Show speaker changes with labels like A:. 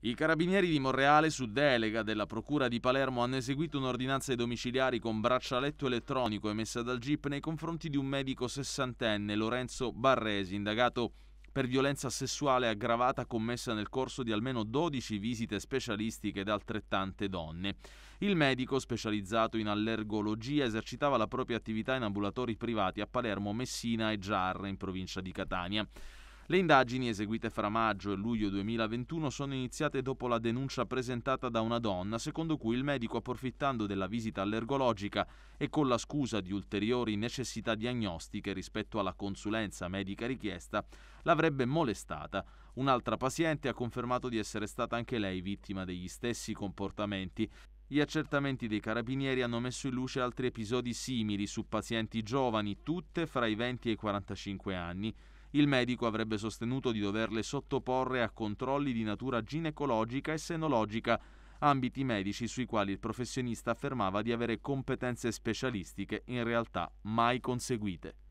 A: I carabinieri di Monreale, su delega della Procura di Palermo, hanno eseguito un'ordinanza ai domiciliari con braccialetto elettronico emessa dal GIP nei confronti di un medico sessantenne, Lorenzo Barresi, indagato per violenza sessuale aggravata commessa nel corso di almeno 12 visite specialistiche da altrettante donne. Il medico, specializzato in allergologia, esercitava la propria attività in ambulatori privati a Palermo, Messina e Giarra, in provincia di Catania. Le indagini eseguite fra maggio e luglio 2021 sono iniziate dopo la denuncia presentata da una donna, secondo cui il medico, approfittando della visita allergologica e con la scusa di ulteriori necessità diagnostiche rispetto alla consulenza medica richiesta, l'avrebbe molestata. Un'altra paziente ha confermato di essere stata anche lei vittima degli stessi comportamenti. Gli accertamenti dei carabinieri hanno messo in luce altri episodi simili su pazienti giovani, tutte fra i 20 e i 45 anni il medico avrebbe sostenuto di doverle sottoporre a controlli di natura ginecologica e senologica, ambiti medici sui quali il professionista affermava di avere competenze specialistiche in realtà mai conseguite.